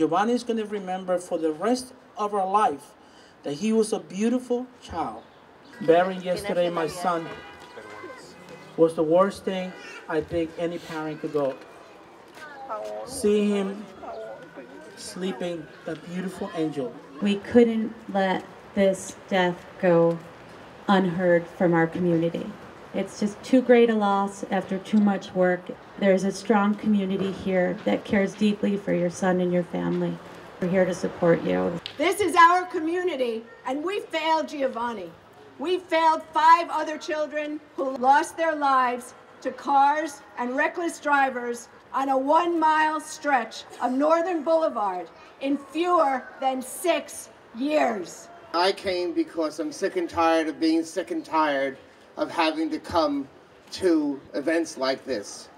Giovanni is going to remember for the rest of our life that he was a beautiful child. Burying yesterday my son was the worst thing I think any parent could go. See him sleeping, a beautiful angel. We couldn't let this death go unheard from our community. It's just too great a loss after too much work. There's a strong community here that cares deeply for your son and your family. We're here to support you. This is our community, and we failed Giovanni. We failed five other children who lost their lives to cars and reckless drivers on a one mile stretch of Northern Boulevard in fewer than six years. I came because I'm sick and tired of being sick and tired of having to come to events like this.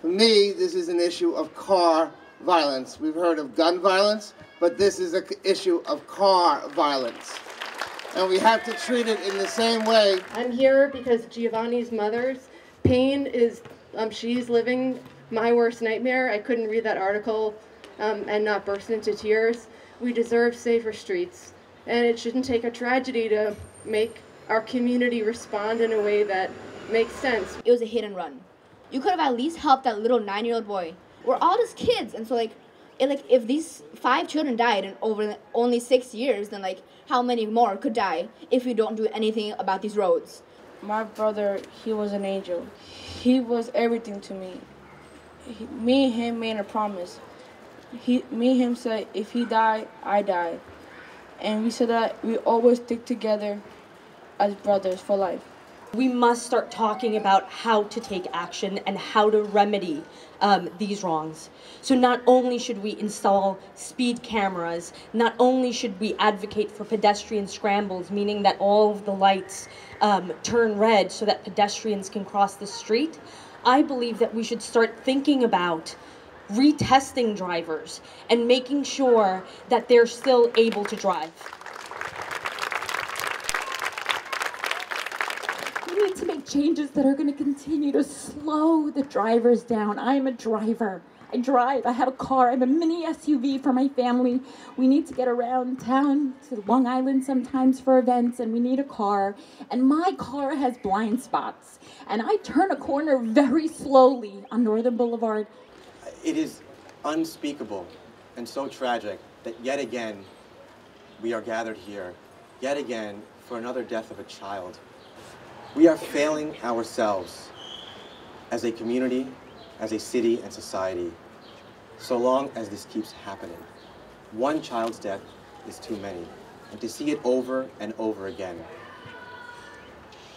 For me, this is an issue of car violence. We've heard of gun violence, but this is an issue of car violence. And we have to treat it in the same way. I'm here because Giovanni's mother's pain is, um, she's living my worst nightmare. I couldn't read that article um, and not burst into tears. We deserve safer streets. And it shouldn't take a tragedy to make our community respond in a way that makes sense. It was a hit and run. You could have at least helped that little nine-year-old boy. We're all just kids, and so like, it, like if these five children died in over only six years, then like how many more could die if we don't do anything about these roads? My brother, he was an angel. He was everything to me. He, me and him made a promise. He, me and him said, if he died, I die. And we said that we always stick together as brothers for life. We must start talking about how to take action and how to remedy um, these wrongs. So not only should we install speed cameras, not only should we advocate for pedestrian scrambles, meaning that all of the lights um, turn red so that pedestrians can cross the street, I believe that we should start thinking about retesting drivers and making sure that they're still able to drive. We need to make changes that are going to continue to slow the drivers down. I'm a driver. I drive. I have a car. I have a mini SUV for my family. We need to get around town to Long Island sometimes for events, and we need a car. And my car has blind spots. And I turn a corner very slowly on Northern Boulevard. It is unspeakable and so tragic that yet again we are gathered here, yet again for another death of a child. We are failing ourselves as a community, as a city and society, so long as this keeps happening. One child's death is too many, and to see it over and over again,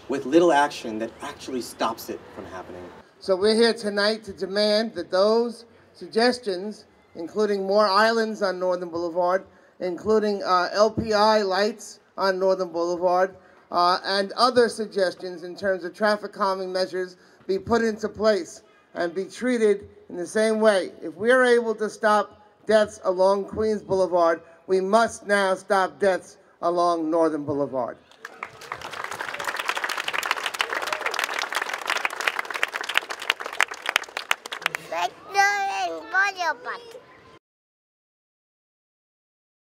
with little action that actually stops it from happening. So we're here tonight to demand that those suggestions, including more islands on Northern Boulevard, including uh, LPI lights on Northern Boulevard, uh, and other suggestions in terms of traffic calming measures be put into place and be treated in the same way. If we are able to stop deaths along Queens Boulevard, we must now stop deaths along Northern Boulevard. Northern Boulevard.